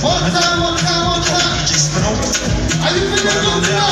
One time, one time, one time. Are you feeling good now?